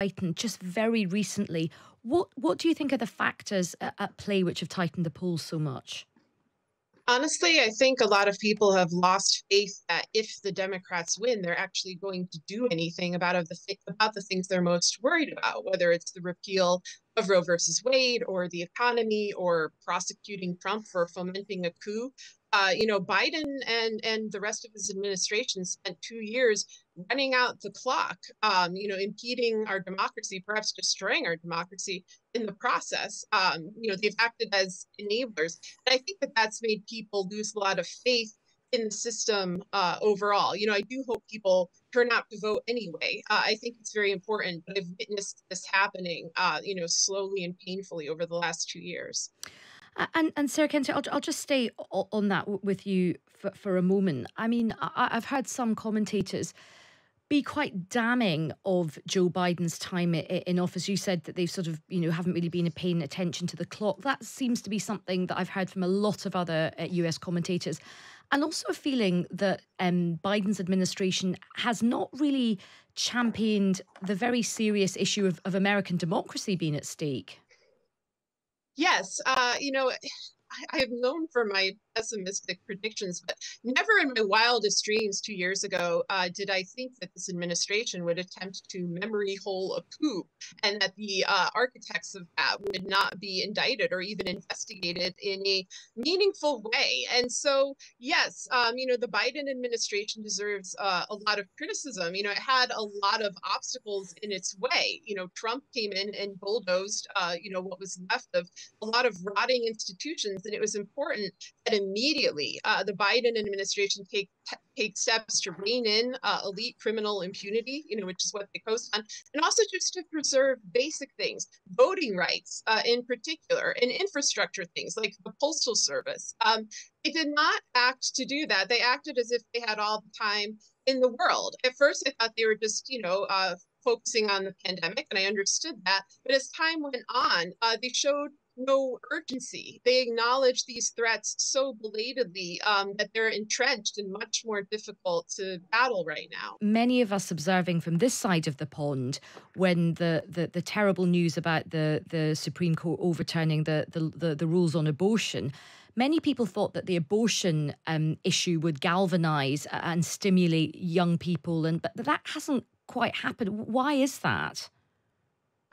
Biden just very recently. What what do you think are the factors at play which have tightened the polls so much? Honestly, I think a lot of people have lost faith that if the Democrats win, they're actually going to do anything about of the about the things they're most worried about, whether it's the repeal of Roe versus Wade or the economy or prosecuting Trump for fomenting a coup uh, you know, Biden and and the rest of his administration spent two years running out the clock, um, you know, impeding our democracy, perhaps destroying our democracy in the process. Um, you know, they've acted as enablers, and I think that that's made people lose a lot of faith in the system uh, overall. You know, I do hope people turn out to vote anyway. Uh, I think it's very important, but I've witnessed this happening, uh, you know, slowly and painfully over the last two years. And and Sarah Kendzior, I'll, I'll just stay on that with you for, for a moment. I mean, I, I've heard some commentators be quite damning of Joe Biden's time in office. You said that they've sort of, you know, haven't really been paying attention to the clock. That seems to be something that I've heard from a lot of other US uh, commentators. And also a feeling that um, Biden's administration has not really championed the very serious issue of, of American democracy being at stake. Yes, uh, you know, I, have known for my pessimistic predictions, but never in my wildest dreams two years ago uh, did I think that this administration would attempt to memory hole a coup and that the uh, architects of that would not be indicted or even investigated in a meaningful way. And so, yes, um, you know, the Biden administration deserves uh, a lot of criticism. You know, it had a lot of obstacles in its way. You know, Trump came in and bulldozed, uh, you know, what was left of a lot of rotting institutions. And it was important that immediately uh, the Biden administration take take steps to rein in uh, elite criminal impunity, you know, which is what they coast on, and also just to preserve basic things, voting rights uh, in particular, and infrastructure things like the postal service. Um, they did not act to do that. They acted as if they had all the time in the world. At first, I thought they were just, you know, uh, focusing on the pandemic, and I understood that. But as time went on, uh, they showed no urgency. They acknowledge these threats so belatedly um, that they're entrenched and much more difficult to battle right now. Many of us observing from this side of the pond, when the the, the terrible news about the the Supreme Court overturning the the, the, the rules on abortion. Many people thought that the abortion um, issue would galvanize and stimulate young people, and but that hasn't quite happened. Why is that?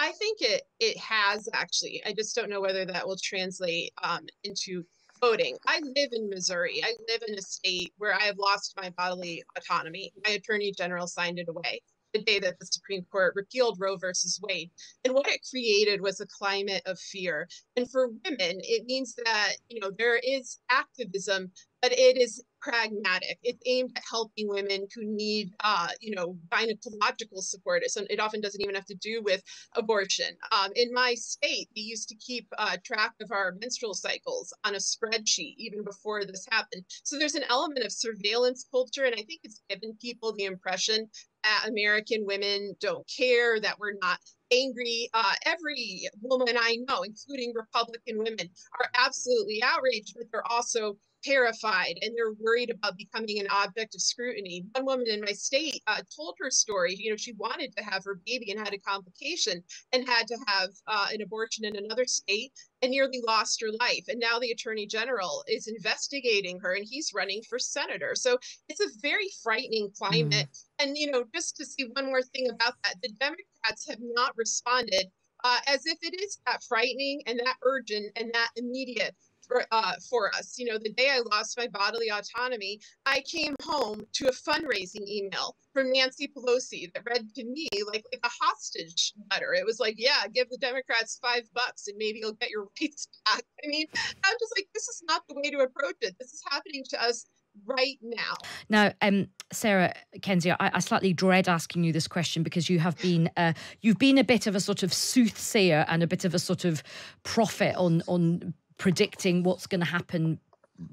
I think it it has actually. I just don't know whether that will translate um, into voting. I live in Missouri. I live in a state where I have lost my bodily autonomy. My attorney general signed it away the day that the Supreme Court repealed Roe versus Wade. And what it created was a climate of fear. And for women, it means that, you know, there is activism, but it is pragmatic. It's aimed at helping women who need, uh, you know, gynecological support. So it often doesn't even have to do with abortion. Um, in my state, we used to keep uh, track of our menstrual cycles on a spreadsheet even before this happened. So there's an element of surveillance culture, and I think it's given people the impression that American women don't care, that we're not angry. Uh, every woman I know, including Republican women, are absolutely outraged, but they're also terrified and they're worried about becoming an object of scrutiny. One woman in my state uh, told her story. You know, she wanted to have her baby and had a complication and had to have uh, an abortion in another state and nearly lost her life. And now the attorney general is investigating her and he's running for senator. So it's a very frightening climate. Mm. And, you know, just to see one more thing about that, the Democrats have not responded uh, as if it is that frightening and that urgent and that immediate for, uh, for us. You know, the day I lost my bodily autonomy, I came home to a fundraising email from Nancy Pelosi that read to me like, like a hostage letter. It was like, yeah, give the Democrats five bucks and maybe you'll get your rights back. I mean, I'm just like, this is not the way to approach it. This is happening to us right now. Now, um, Sarah Kendzior, I, I, slightly dread asking you this question because you have been uh, you've been a bit of a sort of soothsayer and a bit of a sort of prophet on on predicting what's going to happen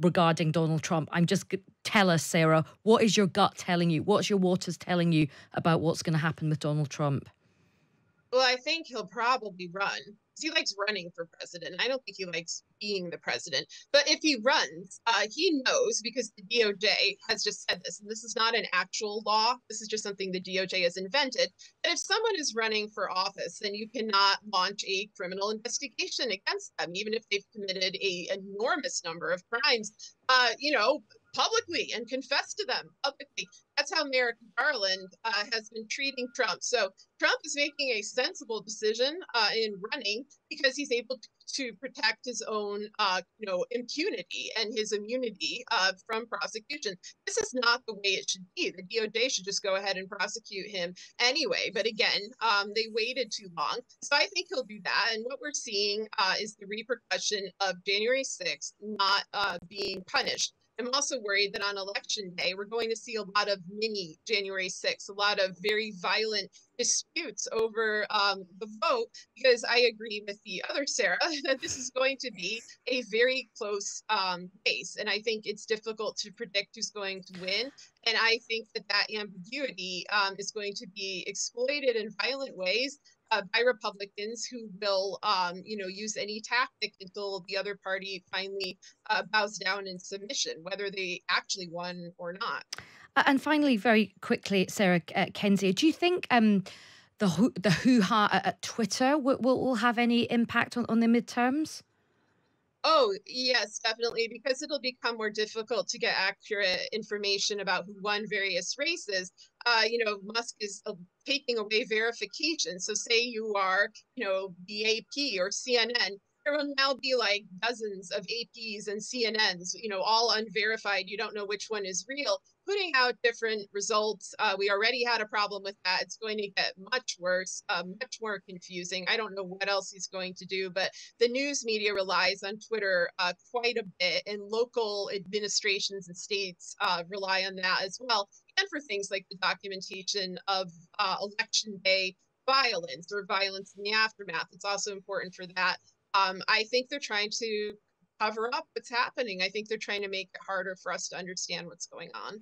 regarding Donald Trump. I'm just tell us, Sarah, what is your gut telling you? What's your waters telling you about what's going to happen with Donald Trump? Well, I think he'll probably run. He likes running for president. I don't think he likes being the president. But if he runs, uh, he knows because the DOJ has just said this, and this is not an actual law. This is just something the DOJ has invented. That if someone is running for office, then you cannot launch a criminal investigation against them, even if they've committed a enormous number of crimes. Uh, you know, publicly and confess to them publicly. That's how Merrick Garland uh, has been treating Trump. So Trump is making a sensible decision uh, in running because he's able to, protect his own, uh, you know, impunity and his immunity uh, from prosecution. This is not the way it should be. The DOJ should just go ahead and prosecute him anyway. But again, um, they waited too long. So I think he'll do that. And what we're seeing uh, is the repercussion of January 6th not uh, being punished. I'm also worried that on election day, we're going to see a lot of mini January 6th, a lot of very violent disputes over um, the vote, because I agree with the other Sarah that this is going to be a very close um, race. And I think it's difficult to predict who's going to win. And I think that that ambiguity um, is going to be exploited in violent ways uh, by Republicans who will, um, you know, use any tactic until the other party finally uh, bows down in submission, whether they actually won or not. And finally, very quickly, Sarah uh, Kendzior, do you think um, the the hoo ha at Twitter will, will, will have any impact on, on the midterms? Oh, yes, definitely, because it'll become more difficult to get accurate information about who won various races. Uh, you know, Musk is uh, taking away verification. So, say you are, you know, the AP or CNN, there will now be like dozens of APs and CNNs, you know, all unverified. You don't know which one is real putting out different results. Uh, we already had a problem with that. It's going to get much worse, uh, much more confusing. I don't know what else he's going to do, but the news media relies on Twitter uh, quite a bit, and local administrations and states uh, rely on that as well, and for things like the documentation of uh, election day violence or violence in the aftermath. It's also important for that. Um, I think they're trying to cover up what's happening. I think they're trying to make it harder for us to understand what's going on.